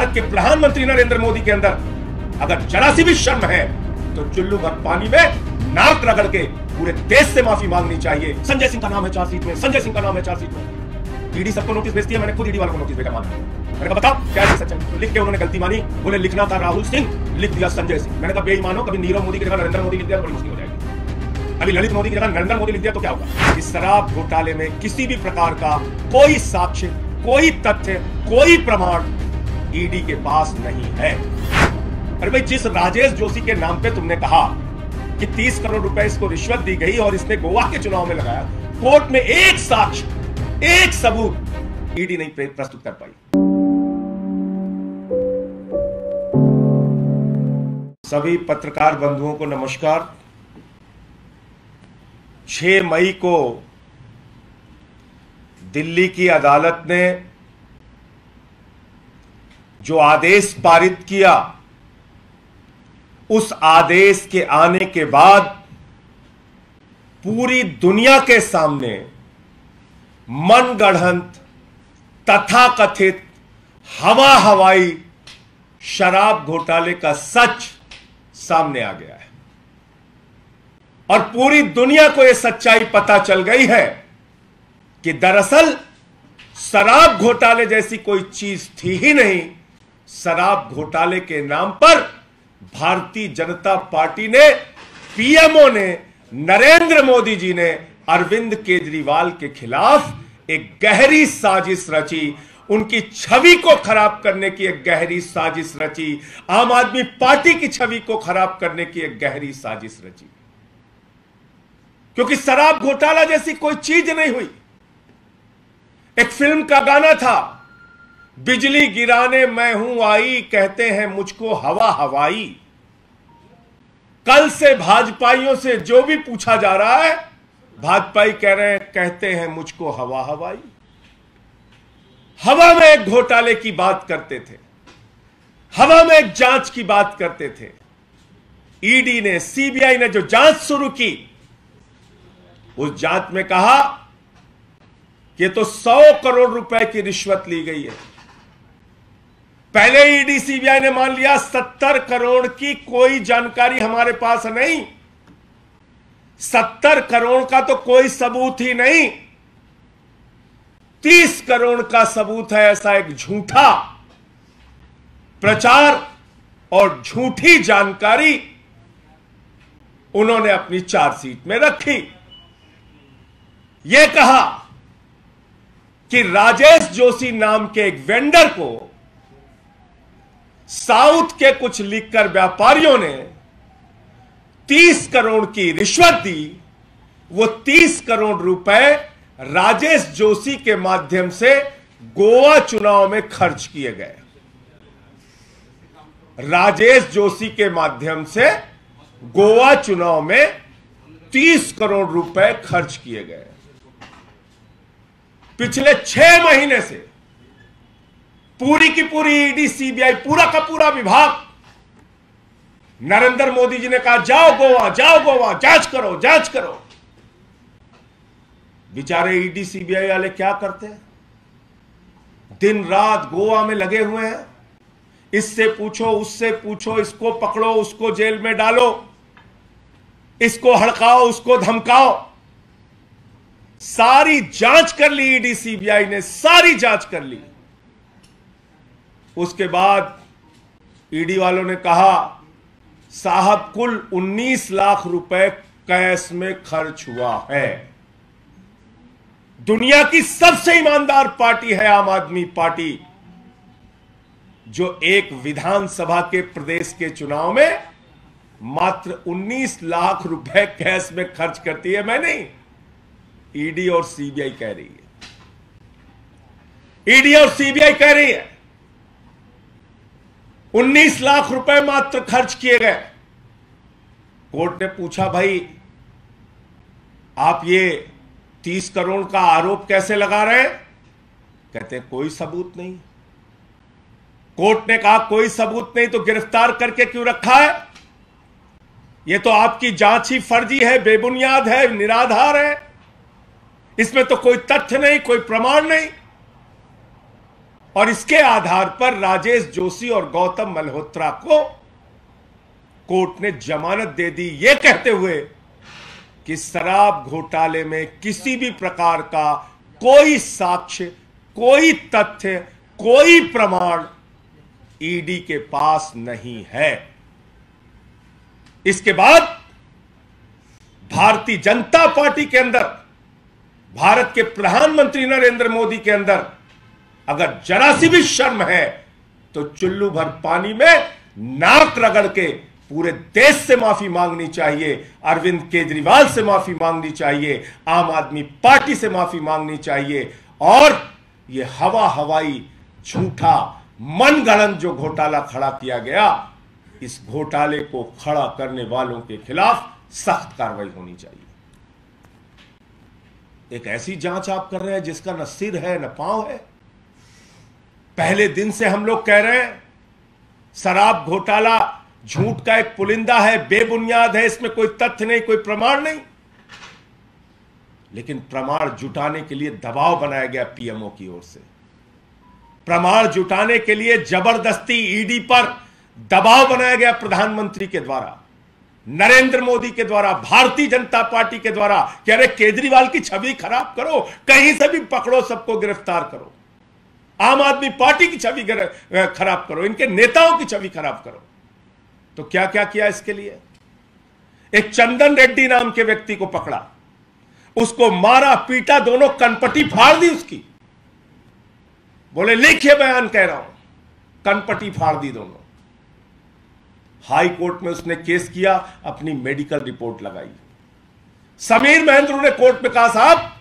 भारत के प्रधानमंत्री नरेंद्र मोदी के अंदर अगर जरा सी भी शर्म है तो चुल्लू भर पानी में नाक रगड़ के पूरे देश से माफ़ी मांगनी चाहिए। संजय सिंह का नाम है चार्जशीट में, संजय सिंह का नाम है चार्जशीट में। ईडी सबको नोटिस भेजती है, मैंने खुद ईडी वालों को नोटिस भेजा माना। मैंने कहा बताओ क्या है सच तो लिख के उन्होंने गलती मानी, बोले, लिखना था राहुल सिंह, लिख दिया संजय सिंह। मैंने कहा, बेईमानो कभी नीरव मोदी की जगह नरेंद्र मोदी लिख दिया तो बड़ी मुश्किल हो जाएगी। अभी ललित मोदी की जगह नरेंद्र मोदी लिख दिया तो क्या होगा? इस शराब घोटाले में किसी भी प्रकार का कोई साक्ष्य, कोई तथ्य, कोई प्रमाण ईडी के पास नहीं है। अरे भाई, जिस राजेश जोशी के नाम पे तुमने कहा कि 30 करोड़ रुपए इसको रिश्वत दी गई और इसने गोवा के चुनाव में लगाया, कोर्ट में एक साक्ष्य एक सबूत ईडी नहीं प्रस्तुत कर पाई। सभी पत्रकार बंधुओं को नमस्कार। 6 मई को दिल्ली की अदालत ने जो आदेश पारित किया, उस आदेश के आने के बाद पूरी दुनिया के सामने मनगढ़ंत तथाकथित हवा हवाई शराब घोटाले का सच सामने आ गया है। और पूरी दुनिया को यह सच्चाई पता चल गई है कि दरअसल शराब घोटाले जैसी कोई चीज़ थी ही नहीं। शराब घोटाले के नाम पर भारतीय जनता पार्टी ने, पीएमओ ने, नरेंद्र मोदी जी ने अरविंद केजरीवाल के खिलाफ एक गहरी साजिश रची। उनकी छवि को खराब करने की एक गहरी साजिश रची। आम आदमी पार्टी की छवि को खराब करने की एक गहरी साजिश रची। क्योंकि शराब घोटाला जैसी कोई चीज़ नहीं हुई। एक फ़िल्म का गाना था बिजली गिराने मैं हूँ आई, कहते हैं मुझको हवा हवाई। कल से भाजपाइयों से जो भी पूछा जा रहा है, भाजपाई कह रहे हैं, कहते हैं मुझको हवा हवाई। हवा में एक घोटाले की बात करते थे। हवा में एक जाँच की बात करते थे। ईडी ने, सीबीआई ने जो जाँच शुरू की, उस जाँच में कहा कि तो सौ करोड़ रुपए की रिश्वत ली गई है। पहले ईडी सीबीआई ने मान लिया, सत्तर करोड़ की कोई जानकारी हमारे पास नहीं। सत्तर करोड़ का तो कोई सबूत ही नहीं। तीस करोड़ का सबूत है ऐसा एक झूठा प्रचार और झूठी जानकारी उन्होंने अपनी चार्जशीट में रखी। यह कहा कि राजेश जोशी नाम के एक वेंडर को साउथ के कुछ लिखकर व्यापारियों ने 30 करोड़ की रिश्वत दी। वो 30 करोड़ रुपए राजेश जोशी के माध्यम से गोवा चुनाव में खर्च किए गए। राजेश जोशी के माध्यम से गोवा चुनाव में 30 करोड़ रुपए खर्च किए गए। पिछले छह महीने से पूरी की पूरी ईडी सीबीआई पूरा का पूरा विभाग। नरेंद्र मोदी जी ने कहा, जाओ गोवा जाओ गोवा, जाँच करो जाँच करो। बेचारे ईडी सीबीआई वाले क्या करते हैं? दिन रात गोवा में लगे हुए हैं। इससे पूछो, उससे पूछो, इसको पकड़ो, उसको जेल में डालो, इसको हड़काओ, उसको धमकाओ। सारी जाँच कर ली ईडी सीबीआई ने, सारी जाँच कर ली। उसके बाद ईडी वालों ने कहा, साहब, कुल 19 लाख रुपए कैश में खर्च हुआ है। दुनिया की सबसे ईमानदार पार्टी है आम आदमी पार्टी, जो एक विधानसभा के प्रदेश के चुनाव में मात्र 19 लाख रुपए कैश में खर्च करती है। मैं नहीं ईडी और सीबीआई कह रही है। ईडी और सीबीआई कह रही है। 19 लाख रुपए मात्र खर्च किए गए। कोर्ट ने पूछा, भाई, आप ये 30 करोड़ का आरोप कैसे लगा रहे कहते कोई सबूत नहीं। कोर्ट ने कहा, कोई सबूत नहीं तो गिरफ़्तार करके क्यों रखा है? यह तो आपकी जाँच ही फर्जी है, बेबुनियाद है, निराधार है। इसमें तो कोई तथ्य नहीं, कोई प्रमाण नहीं। और इसके आधार पर राजेश जोशी और गौतम मल्होत्रा को कोर्ट ने जमानत दे दी। यह कहते हुए कि शराब घोटाले में किसी भी प्रकार का कोई साक्ष्य, कोई तथ्य, कोई प्रमाण ईडी के पास नहीं है। इसके बाद भारतीय जनता पार्टी के अंदर, भारत के प्रधानमंत्री नरेंद्र मोदी के अंदर अगर जरा सी भी शर्म है तो चुल्लू भर पानी में नाक रगड़ के पूरे देश से माफ़ी मांगनी चाहिए, अरविंद केजरीवाल से माफ़ी मांगनी चाहिए, आम आदमी पार्टी से माफ़ी मांगनी चाहिए, और यह हवा हवाई झूठा मनगणन जो घोटाला खड़ा किया गया, इस घोटाले को खड़ा करने वालों के खिलाफ सख्त कार्रवाई होनी चाहिए। एक ऐसी जाँच आप कर रहे हैं जिसका न सिर है, न पाँव है पहले दिन से हम लोग कह रहे हैं, शराब घोटाला, झूठ का एक पुलिंदा है, बेबुनियाद है, इसमें कोई तथ्य नहीं, कोई प्रमाण नहीं। लेकिन प्रमाण जुटाने के लिए दबाव बनाया गया पीएमओ की ओर से। प्रमाण जुटाने के लिए ज़बरदस्ती ईडी पर दबाव बनाया गया प्रधानमंत्री के द्वारा, नरेंद्र मोदी के द्वारा, भारतीय जनता पार्टी के द्वारा, कह रहे केजरीवाल की छवि खराब करो, कहीं से भी पकड़ो, सबको गिरफ़्तार करो। आम आदमी पार्टी की छवि खराब करो, इनके नेताओं की छवि खराब करो। तो क्या क्या किया इसके लिए? एक चंदन रेड्डी नाम के व्यक्ति को पकड़ा। उसको मारा पीटा, दोनों कनपटी फाड़ दी उसकी। बोले लिखिए बयान कह रहा हूँ। कनपटी फाड़ दी दोनों। हाई कोर्ट में उसने केस किया, अपनी मेडिकल रिपोर्ट लगाई। समीर महेंद्र ने कोर्ट में कहा, साहब,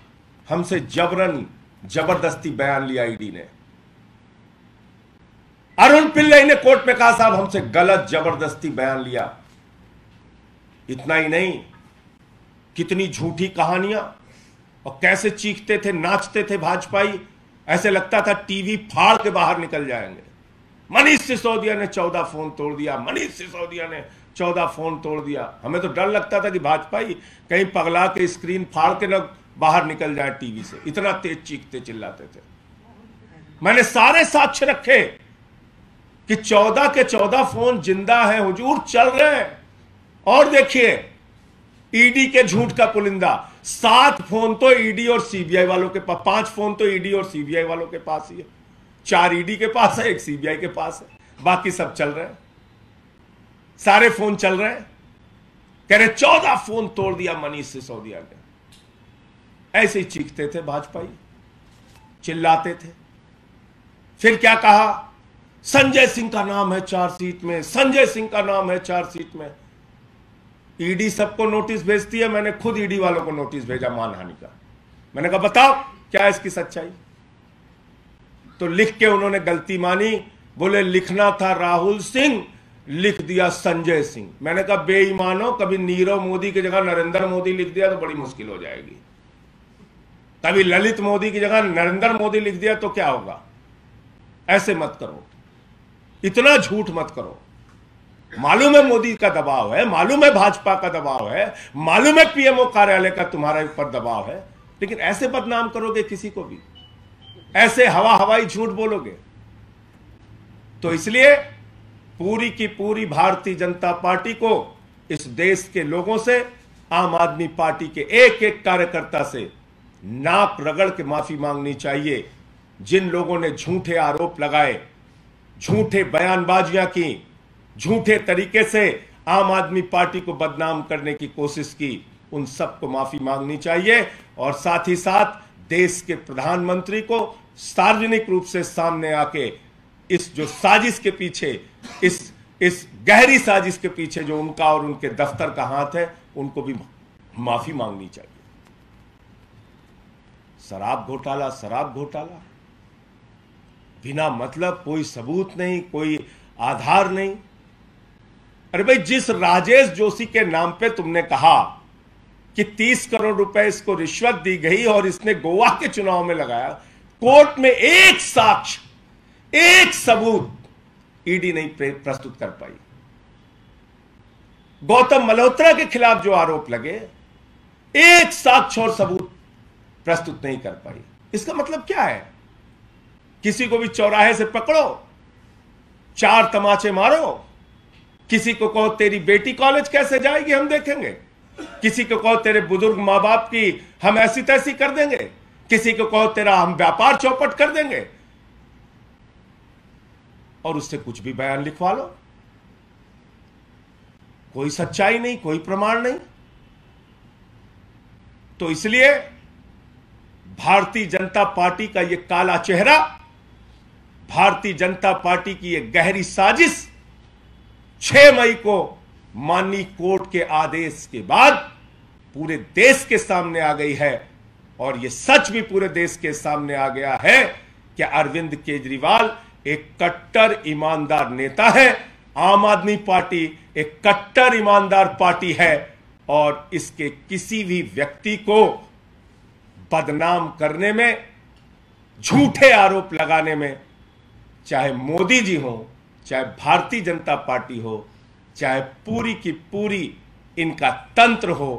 हमसे जबरन ज़बरदस्ती बयान लिया ईडी ने। अरुण पिल्लई ने कोर्ट में कहा, साहब, हमसे गलत ज़बरदस्ती बयान लिया। इतना ही नहीं, कितनी झूठी कहानियाँ, और कैसे चीखते थे, नाचते थे भाजपाई, ऐसे लगता था टीवी फाड़ के बाहर निकल जाएँगे। मनीष सिसोदिया ने चौदह फ़ोन तोड़ दिया, मनीष सिसोदिया ने चौदह फ़ोन तोड़ दिया। हमें तो डर लगता था कि भाजपाई कहीं पगला के स्क्रीन फाड़ के न बाहर निकल जाए टीवी से। इतना तेज चीखते चिल्लाते थे। मैंने सारे साक्ष्य रखे। कि चौदह के चौदह फ़ोन ज़िंदा है, हुजूर, चल रहे हैं। और देखिए ईडी के झूठ का पुलिंदा सात फ़ोन तो ईडी और सीबीआई वालों के पास पाँच फ़ोन तो ईडी और सीबीआई वालों के पास ही है। चार ईडी के पास है, एक सीबीआई के पास है। बाकी सब चल रहे हैं। सारे फ़ोन चल रहे हैं। कह रहे, चौदह फ़ोन तोड़ दिया मनीष सिसोदिया ने। ऐसे ही चीखते थे भाजपाई। चिल्लाते थे। फिर क्या कहा? संजय सिंह का नाम है चार सीट में, संजय सिंह का नाम है चार सीट में। ईडी सबको नोटिस भेजती है, मैंने खुद ईडी वालों को नोटिस भेजा मानहानि का। मैंने कहा, बताओ, क्या इसकी सच्चाई? तो लिख के उन्होंने गलती मानी, बोले, लिखना था राहुल सिंह, लिख दिया संजय सिंह। मैंने कहा, बेईमानो, कभी नीरव मोदी की जगह नरेंद्र मोदी लिख दिया तो बड़ी मुश्किल हो जाएगी। कभी ललित मोदी की जगह नरेंद्र मोदी लिख दिया तो क्या होगा? ऐसे मत करो। इतना झूठ मत करो। मालूम है मोदी का दबाव है, मालूम है भाजपा का दबाव है, मालूम है पीएमओ कार्यालय का तुम्हारे ऊपर दबाव है, लेकिन ऐसे बदनाम करोगे किसी को भी? ऐसे हवा हवाई झूठ बोलोगे? तो इसलिए पूरी की पूरी भारतीय जनता पार्टी को इस देश के लोगों से, आम आदमी पार्टी के एक एक कार्यकर्ता से नाप रगड़ के माफ़ी मांगनी चाहिए। जिन लोगों ने झूठे आरोप लगाए झूठे बयानबाजियाँ की, झूठे तरीके से आम आदमी पार्टी को बदनाम करने की कोशिश की। उन सबको माफ़ी मांगनी चाहिए और साथ ही साथ देश के प्रधानमंत्री को सार्वजनिक रूप से सामने आके इस जो साजिश के पीछे, इस इस गहरी साजिश के पीछे जो उनका और उनके दफ्तर का हाथ है, उनको भी माफ़ी मांगनी चाहिए। शराब घोटाला शराब घोटाला। बिना मतलब कोई सबूत नहीं, कोई आधार नहीं। अरे भाई, जिस राजेश जोशी के नाम पे तुमने कहा कि 30 करोड़ रुपए इसको रिश्वत दी गई और इसने गोवा के चुनाव में लगाया, कोर्ट में एक साक्ष्य, एक सबूत ईडी नहीं प्रस्तुत कर पाई। गौतम मल्होत्रा के खिलाफ जो आरोप लगे, एक साक्ष्य और सबूत प्रस्तुत नहीं कर पाई। इसका मतलब क्या है? किसी को भी चौराहे से पकड़ो, चार तमाचे मारो, किसी को कहो तेरी बेटी कॉलेज कैसे जाएगी हम देखेंगे, किसी को कहो तेरे बुज़ुर्ग माँ बाप की हम ऐसी तैसी कर देंगे, किसी को कहो तेरा हम व्यापार चौपट कर देंगे। और उससे कुछ भी बयान लिखवा लो। कोई सच्चाई नहीं, कोई प्रमाण नहीं। तो इसलिए भारतीय जनता पार्टी का यह काला चेहरा भारतीय जनता पार्टी की यह गहरी साजिश 6 मई को माननीय कोर्ट के आदेश के बाद पूरे देश के सामने आ गई है। और यह सच भी पूरे देश के सामने आ गया है कि अरविंद केजरीवाल एक कट्टर ईमानदार नेता है। आम आदमी पार्टी एक कट्टर ईमानदार पार्टी है और इसके किसी भी व्यक्ति को बदनाम करने में, झूठे आरोप लगाने में चाहे मोदी जी हो, चाहे भारतीय जनता पार्टी हो, चाहे पूरी की पूरी इनका तंत्र हो,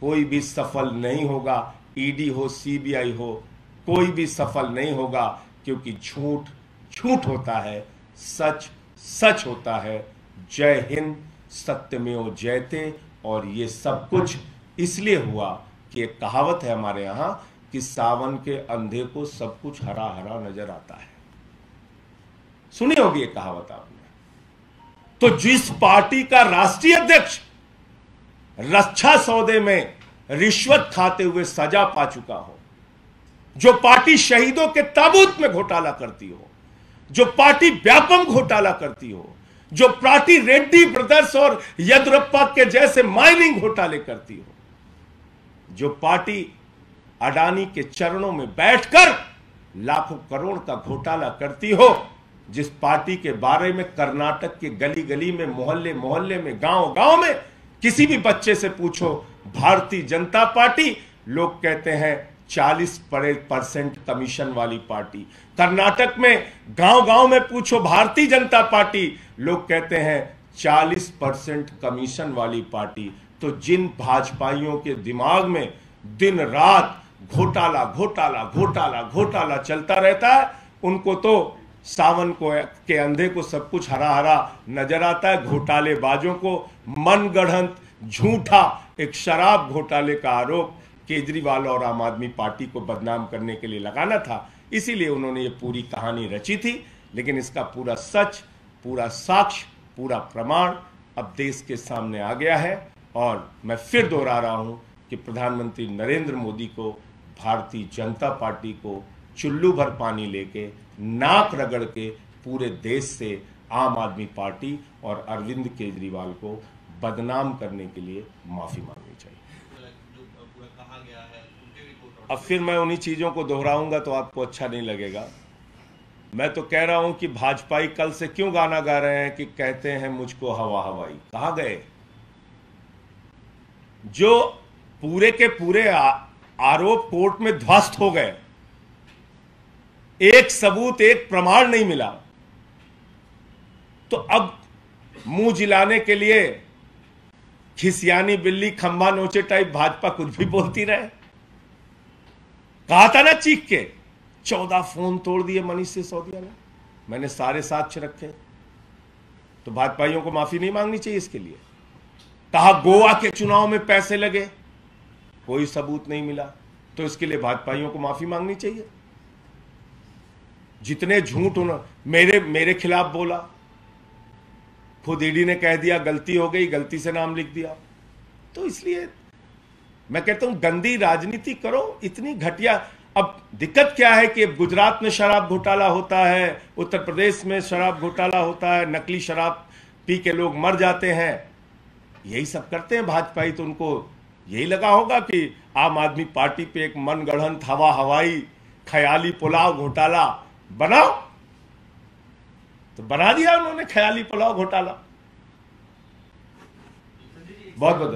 कोई भी सफल नहीं होगा। ईडी हो सीबीआई हो, कोई भी सफल नहीं होगा, क्योंकि झूठ झूठ होता है, सच सच होता है। जय हिंद, सत्यमेव जयते। और ये सब कुछ इसलिए हुआ कि एक कहावत है हमारे यहाँ कि सावन के अंधे को सब कुछ हरा हरा नज़र आता है। सुनी होगी ये कहावत आपने। तो जिस पार्टी का राष्ट्रीय अध्यक्ष रक्षा सौदे में रिश्वत खाते हुए सजा पा चुका हो, जो पार्टी शहीदों के ताबूत में घोटाला करती हो, जो पार्टी व्यापम घोटाला करती हो, जो पार्टी रेड्डी ब्रदर्स और यद्रप्पा के जैसे माइनिंग घोटाले करती हो, जो पार्टी अडानी के चरणों में बैठकर लाखों करोड़ का घोटाला करती हो जिस पार्टी के बारे में कर्नाटक के गली गली में, मोहल्ले मोहल्ले में गाँव गाँव में किसी भी बच्चे से पूछो, भारतीय जनता पार्टी, लोग कहते हैं 40 परसेंट कमीशन वाली पार्टी। कर्नाटक में गाँव गाँव में पूछो, भारतीय जनता पार्टी, लोग कहते हैं 40 परसेंट कमीशन वाली पार्टी। तो जिन भाजपाइयों के दिमाग में दिन रात घोटाला घोटाला घोटाला घोटाला चलता रहता है, उनको तो सावन को, के अंधे को सब कुछ हरा हरा नज़र आता है। घोटाले बाजों को मन गढ़ंत झूठा, एक शराब घोटाले का आरोप केजरीवाल और आम आदमी पार्टी को बदनाम करने के लिए लगाना था। इसीलिए उन्होंने ये पूरी कहानी रची थी। लेकिन इसका पूरा सच, पूरा साक्ष्य, पूरा प्रमाण अब देश के सामने आ गया है। और मैं फिर दोहरा रहा हूँ कि प्रधानमंत्री नरेंद्र मोदी को, भारतीय जनता पार्टी को चुल्लू भर पानी लेके नाक रगड़ के पूरे देश से आम आदमी पार्टी और अरविंद केजरीवाल को बदनाम करने के लिए माफ़ी मांगनी चाहिए। अब फिर मैं उन्हीं चीज़ों को दोहराऊँगा तो आपको अच्छा नहीं लगेगा। मैं तो कह रहा हूँ कि भाजपाई कल से क्यों गाना गा रहे हैं कि कहते हैं मुझको हवा हवाई। कहा गए? जो पूरे के पूरे आ, आरोप कोर्ट में ध्वस्त हो गए। एक सबूत, एक प्रमाण नहीं मिला। तो अब मुँह जिलाने के लिए खिसियानी, बिल्ली, खंबा, नोचे टाइप भाजपा कुछ भी बोलती रहे। कहा था ना चीख के, चौदह फ़ोन तोड़ दिए मनीष सिसोदिया ने। मैंने सारे साक्ष्य रखे। तो भाजपाइयों को माफ़ी नहीं मांगनी चाहिए इसके लिए। कहा गोवा के चुनाव में पैसे लगे, कोई सबूत नहीं मिला। तो इसके लिए भाजपाइयों को माफ़ी मांगनी चाहिए। जितने झूठ मेरे मेरे खिलाफ बोला। खुद ईडी ने कह दिया, गलती हो गई, गलती से नाम लिख दिया। तो इसलिए मैं कहता हूँ, गंदी राजनीति करो, इतनी घटिया। अब दिक्कत क्या है कि गुजरात में शराब घोटाला होता है, उत्तर प्रदेश में शराब घोटाला होता है, नकली शराब पी के लोग मर जाते हैं। यही सब करते हैं भाजपाई तो उनको यही लगा होगा कि आम आदमी पार्टी पे एक मन गढ़ंत हवा, हवाई, ख्याली, पुलाव घोटाला बनाओ। तो बना दिया उन्होंने ख्याली पुलाव घोटाला। बहुत बहुत